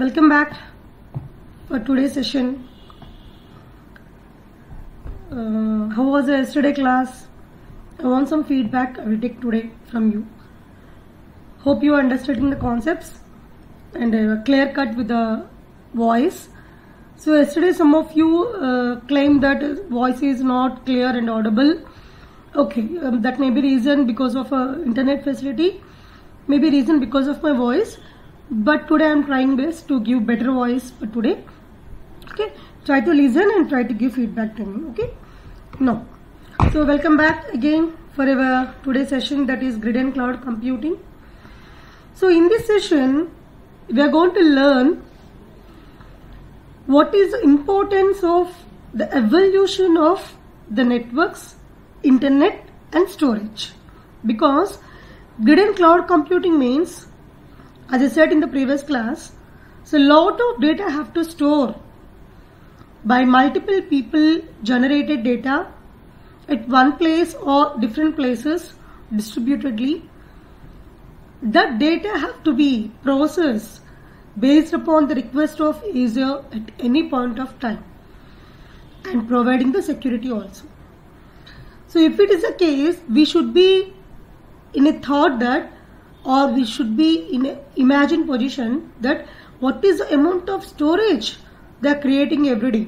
Welcome back for today's session. Uh, how was the yesterday class? I want some feedback I will take today from you. Hope you are understanding the concepts and uh, clear cut with the voice. So yesterday some of you uh, claimed that voice is not clear and audible. Okay, um, that may be reason because of uh, internet facility, maybe reason because of my voice. But today I am trying best to give better voice for today. Okay, try to listen and try to give feedback to me. Okay, no. So welcome back again for our today's session that is grid and cloud computing. So in this session, we are going to learn what is the importance of the evolution of the networks, internet and storage. Because grid and cloud computing means, as I said in the previous class, so lot of data have to store by multiple people generated data at one place or different places distributedly. That data have to be processed based upon the request of user at any point of time and providing the security also. So if it is a case, we should be in a thought that or we should be in a imagined position that what is the amount of storage they are creating every day.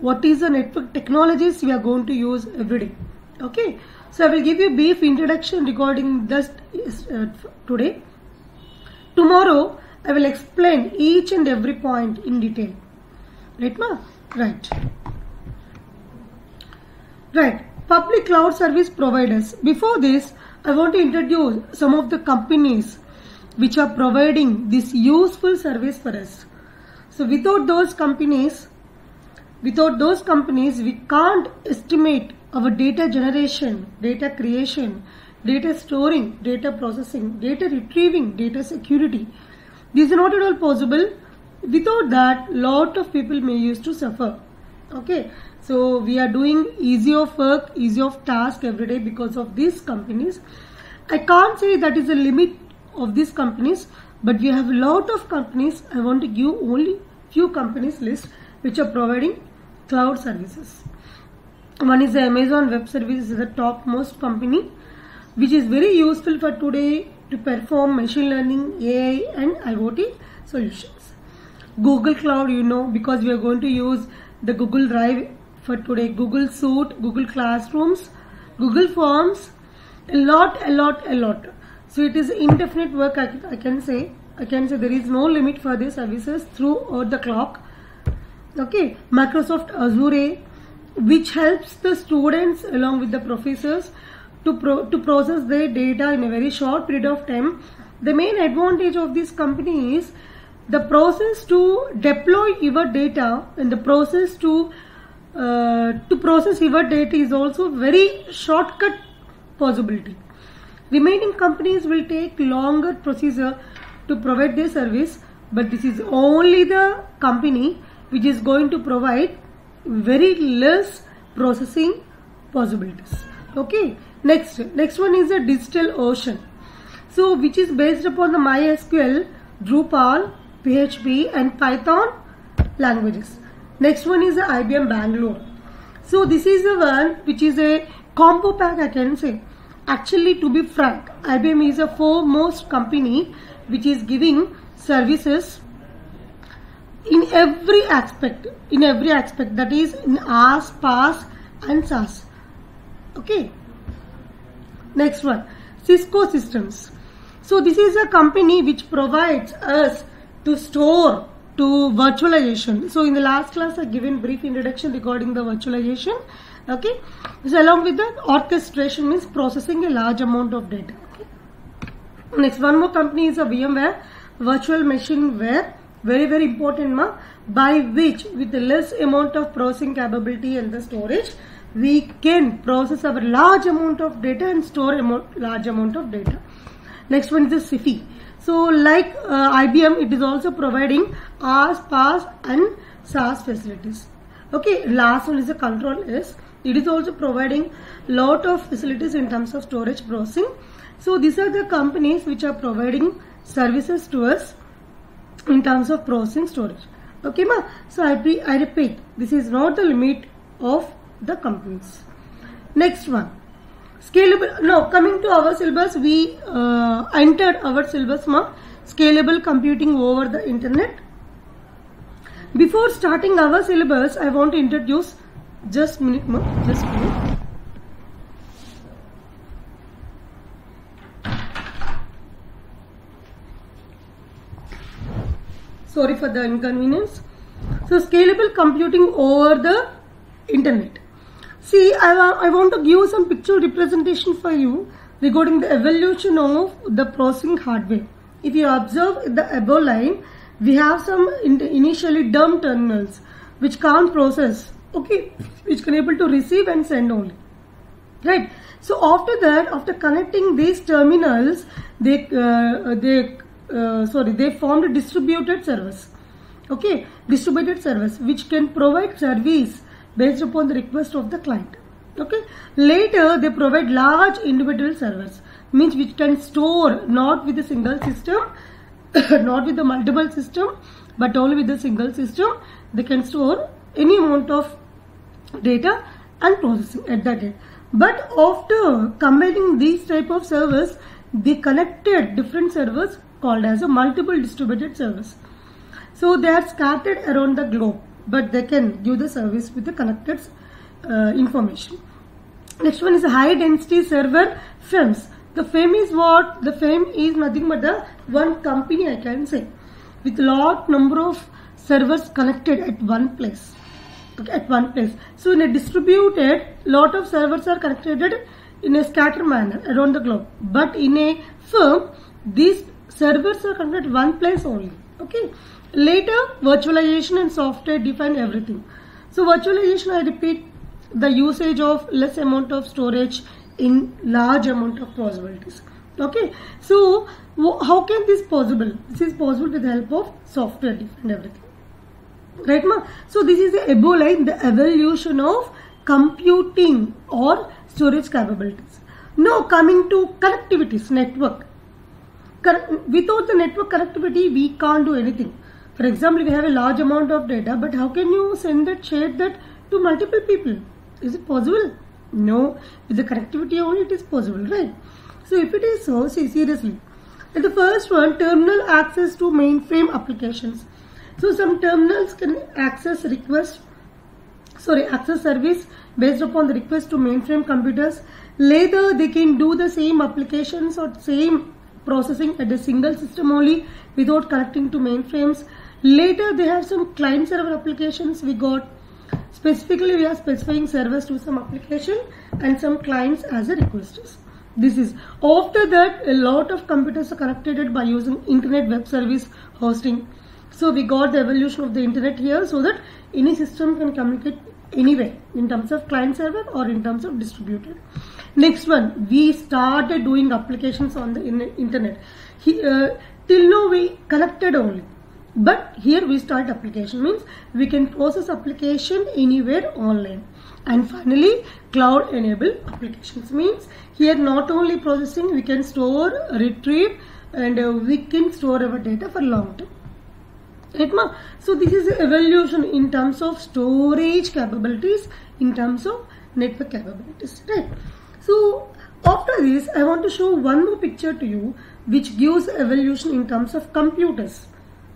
What is the network technologies we are going to use every day. Okay. So I will give you a brief introduction regarding this uh, today. Tomorrow I will explain each and every point in detail. Right ma? Right. Right. Public cloud service providers. Before this, I want to introduce some of the companies which are providing this useful service for us. So without those companies, without those companies, we can't estimate our data generation, data creation, data storing, data processing, data retrieving, data security. This is not at all possible. Without that, lot of people may used to suffer. Okay, so we are doing easy of work, easy of task every day because of these companies. I can't say that is a limit of these companies, but we have a lot of companies. I want to give only few companies list which are providing cloud services. One is the Amazon Web Services, is the topmost company, which is very useful for today to perform machine learning, AI, and IoT solutions. Google Cloud, you know, because we are going to use the Google Drive for today, Google Suite, Google Classrooms, Google Forms, a lot, a lot, a lot. So it is indefinite work. I, I can say, I can say there is no limit for these services through throughout the clock. Okay, Microsoft Azure, which helps the students along with the professors to pro, to process their data in a very short period of time. The main advantage of this company is the process to deploy your data and the process to uh, to process your data is also very shortcut possibility. Remaining companies will take longer procedure to provide their service, but this is only the company which is going to provide very less processing possibilities. Okay. Next, next one is a DigitalOcean. So, which is based upon the MySQL, Drupal, PHP and Python languages. Next one is the IBM Bangalore. So, this is the one which is a combo pack I can say. Actually, to be frank, IBM is a foremost company which is giving services in every aspect, in every aspect that is in IaaS, PaaS and SaaS. Okay. Next one, Cisco Systems. So this is a company which provides us to store to virtualization. So in the last class I given brief introduction regarding the virtualization. Okay. So along with that orchestration means processing a large amount of data. Okay. Next one more company is a VMware virtual machine where very very important ma by which with the less amount of processing capability and the storage we can process our large amount of data and store amount, large amount of data. Next one is the Sify. So like uh, IBM, it is also providing IaaS, PaaS and SaaS facilities. Okay, last one is the control S. It is also providing lot of facilities in terms of storage processing. So these are the companies which are providing services to us in terms of processing storage. Okay, ma. So I, I repeat, this is not the limit of the companies. Next one, scalable. No, coming to our syllabus, we uh, entered our syllabus, ma. Scalable computing over the internet. Before starting our syllabus, I want to introduce just minute, ma. Just minute. sorry for the inconvenience so scalable computing over the internet see I, I want to give some picture representation for you regarding the evolution of the processing hardware. If you observe the above line we have some in- initially dumb terminals which can't process okay which can able to receive and send only right? So after that after connecting these terminals they uh, they uh, sorry they formed a distributed service okay? Distributed service which can provide service based upon the request of the client okay later they provide large individual servers means which can store not with a single system not with the multiple system but only with the single system they can store any amount of data and processing at that end. But after combining these type of servers, they connected different servers called as a multiple distributed servers. So they are scattered around the globe, but they can give the service with the connected uh, information. Next one is a high density server FEMS. The FEM is what? The FEM is nothing but the one company I can say with lot number of servers connected at one place okay, at one place. So in a distributed, lot of servers are connected in a scattered manner around the globe. But in a firm, these servers are connected one place only. Okay. Later, virtualization and software define everything. So virtualization, I repeat, the usage of less amount of storage in large amount of possibilities. Okay. So how can this possible? This is possible with the help of software define everything right ma so this is the line the evolution of computing or storage capabilities now coming to connectivities network without the network connectivity we can't do anything. For example we have a large amount of data but how can you send that share that to multiple people? Is it possible? No. With the connectivity only it is possible right? So if it is so see seriously. And the first one terminal access to mainframe applications. So some terminals can access request sorry access service based upon the request to mainframe computers. Later they can do the same applications or same processing at a single system only without connecting to mainframes. Later they have some client server applications. We got specifically we are specifying servers to some application and some clients as a requesters this is after that a lot of computers are connected by using internet web service hosting. So we got the evolution of the internet here so that any system can communicate anywhere in terms of client server or in terms of distributed. Next one, we started doing applications on the in- internet. He, uh, till now we collected only. But here we start application means we can process application anywhere online. And finally, cloud enabled applications means here not only processing, we can store, retrieve, and uh, we can store our data for long term. Right, ma? So this is evolution in terms of storage capabilities, in terms of network capabilities, right? So after this, I want to show one more picture to you, which gives evolution in terms of computers.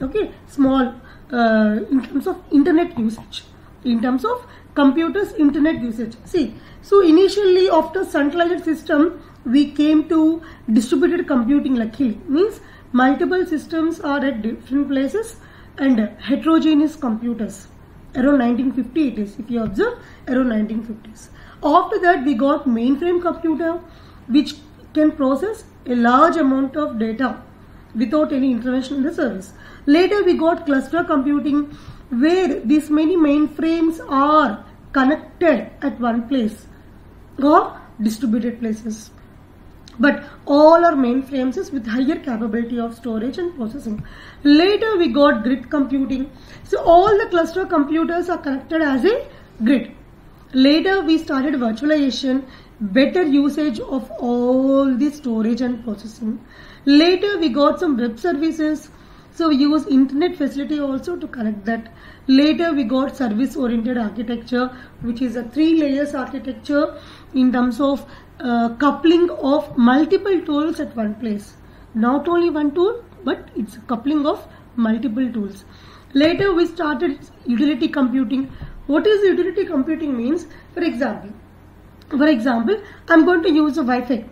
Okay, small uh, in terms of internet usage, in terms of computers internet usage. See, so initially after centralized system, we came to distributed computing. Luckily, means multiple systems are at different places and heterogeneous computers around 1950 it is if you observe around 1950s after that we got mainframe computer which can process a large amount of data without any intervention in the service later we got cluster computing where these many mainframes are connected at one place or distributed places but all are mainframes with higher capability of storage and processing. Later we got grid computing. So all the cluster computers are connected as a grid. Later we started virtualization, better usage of all the storage and processing. Later we got some web services So we use internet facility also to connect that. Later we got service oriented architecture which is a three layers architecture in terms of uh, coupling of multiple tools at one place. Not only one tool but it's coupling of multiple tools. Later we started utility computing. What is utility computing means? For example, for example, I'm going to use a Wi-Fi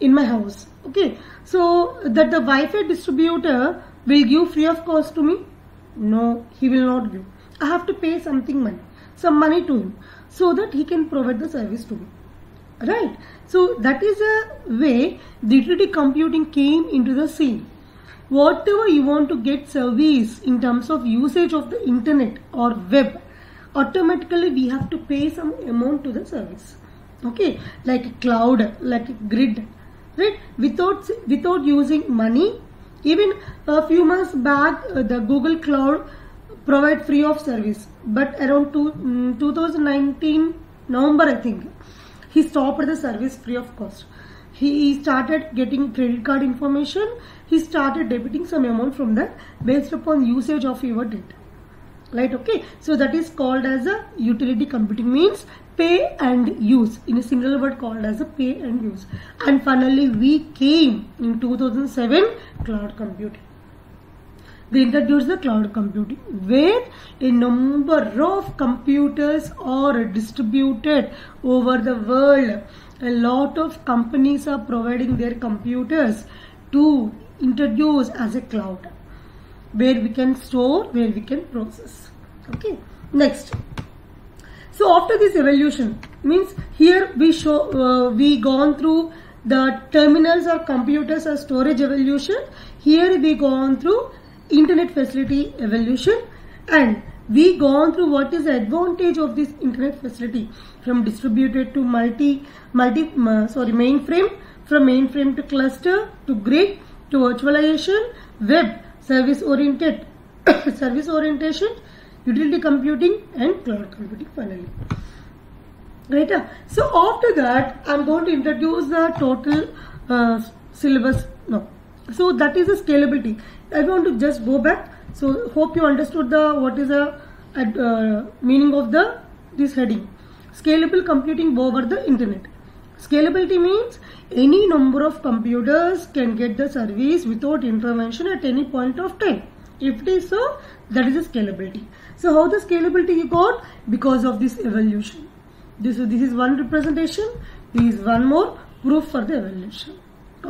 in my house. Okay, so that the Wi-Fi distributor will give free of cost to me? No, he will not give. I have to pay something money, some money to him, so that he can provide the service to me. Right? So that is a way the utility computing came into the scene. Whatever you want to get service in terms of usage of the internet or web, automatically we have to pay some amount to the service. Okay, like cloud, like grid, right? Without without using money, even a few months back, uh, the Google Cloud provide free of service, but around two, mm, 2019 November, I think, he stopped the service free of cost. He started getting credit card information. He started debiting some amount from that based upon usage of your data. Right? Okay. So that is called as a utility computing means pay and use in a single word called as a pay and use. And finally, we came in 2007 cloud computing. We introduced the cloud computing where a number of computers are distributed over the world. A lot of companies are providing their computers to introduce as a cloud where we can store, where we can process. Okay. Next. So after this evolution means here we show uh, we gone through the terminals or computers or storage evolution. Here we gone through internet facility evolution and we gone through what is the advantage of this internet facility from distributed to multi multi uh, sorry mainframe from mainframe to cluster to grid to virtualization web service oriented service orientation utility computing and cloud computing finally right uh, so after that i'm going to introduce the total uh, syllabus no so that is the scalability I want to just go back. So hope you understood the what is the uh, meaning of the this heading. Scalable computing over the internet. Scalability means any number of computers can get the service without intervention at any point of time. If it is so, that is the scalability. So how the scalability you got? Because of this evolution. This, this is one representation. This is one more proof for the evolution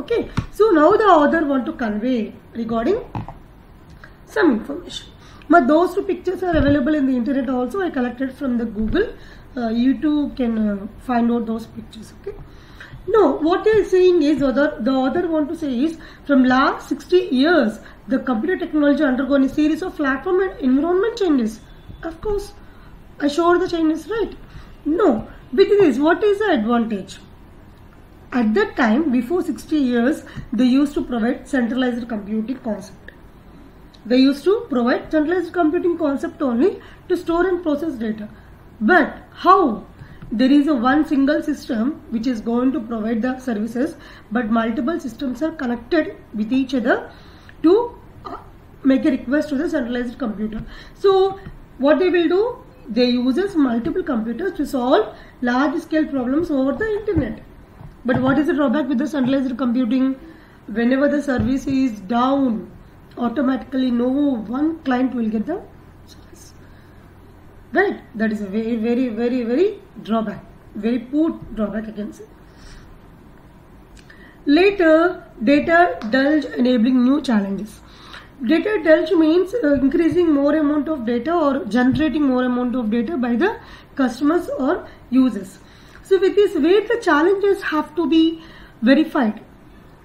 okay so now the author want to convey regarding some information but those two pictures are available in the internet also i collected from the google uh, you too can uh, find out those pictures okay no what they are saying is other the other want to say is from last 60 years the computer technology undergone a series of platform and environment changes of course i showed the changes right no with this what is the advantage at that time, before 60 years, they used to provide centralized computing concept. They used to provide centralized computing concept only to store and process data. But how? There is a one single system which is going to provide the services, but multiple systems are connected with each other to uh, make a request to the centralized computer. So what they will do? They uses multiple computers to solve large scale problems over the internet. But what is the drawback with the centralized computing? Whenever the service is down, automatically no one client will get the. Right? That is a very, very, very, very drawback. Very poor drawback I can say. Later, data deluge enabling new challenges. Data deluge means uh, increasing more amount of data or generating more amount of data by the customers or users. So with this way the challenges have to be verified.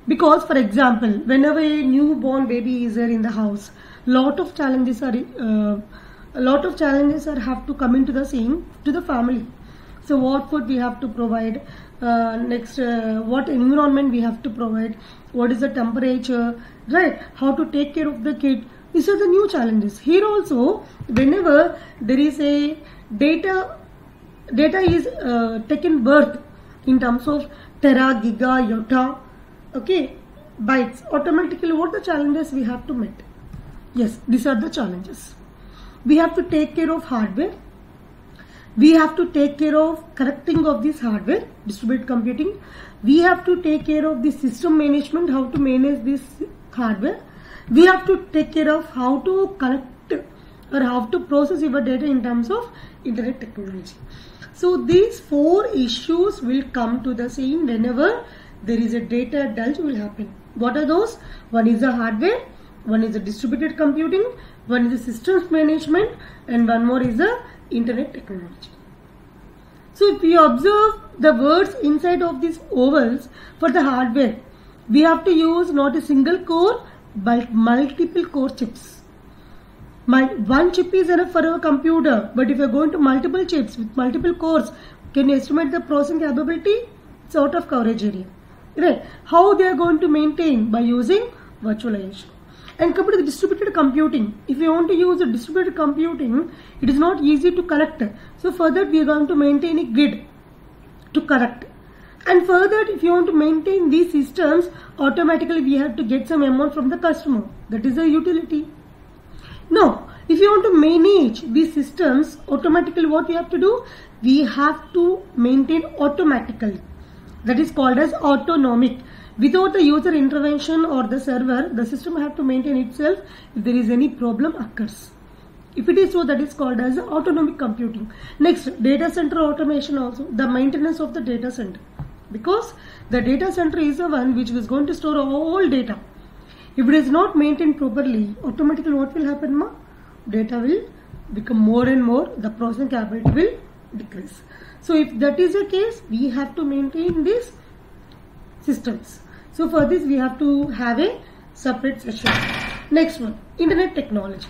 Because for example, whenever a newborn baby is there in the house, lot of challenges are uh, a lot of challenges are have to come into the scene to the family. So what food we have to provide, uh, next uh, what environment we have to provide, what is the temperature, right? How to take care of the kid. These are the new challenges. Here also, whenever there is a data data is uh, taken birth in terms of tera, giga, yotta, okay, bytes. Automatically, what the challenges we have to meet? Yes, these are the challenges. We have to take care of hardware. We have to take care of correcting of this hardware, distributed computing. We have to take care of the system management, how to manage this hardware. We have to take care of how to connect or how to process your data in terms of internet technology. So these four issues will come to the scene whenever there is a data delta will happen. What are those? One is the hardware, one is the distributed computing, one is the systems management, and one more is the internet technology. So if we observe the words inside of these ovals for the hardware, we have to use not a single core but multiple core chips. My, one chip is enough for a computer, but if you're going to multiple chips with multiple cores, can you estimate the processing capability? Out of coverage area. Right? How they are going to maintain by using virtualization. And come to the distributed computing. If you want to use a distributed computing, it is not easy to connect. So for that we are going to maintain a grid to connect. And further, if you want to maintain these systems, automatically we have to get some amount from the customer. That is a utility. Now, if you want to manage these systems, automatically what we have to do? We have to maintain automatically. That is called as autonomic. Without the user intervention or the server, the system have to maintain itself if there is any problem occurs. If it is so, that is called as autonomic computing. Next, data center automation also, the maintenance of the data center. Because the data center is the one which is going to store all data. If it is not maintained properly, automatically what will happen ma? Data will become more and more, the processing capability will decrease. So if that is the case, we have to maintain these systems. So for this we have to have a separate session. Next one, internet technology.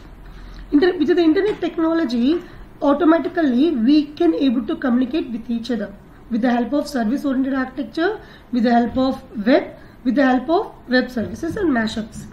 Inter with the internet technology, automatically we can able to communicate with each other with the help of service oriented architecture, with the help of web, with the help of web services and mashups.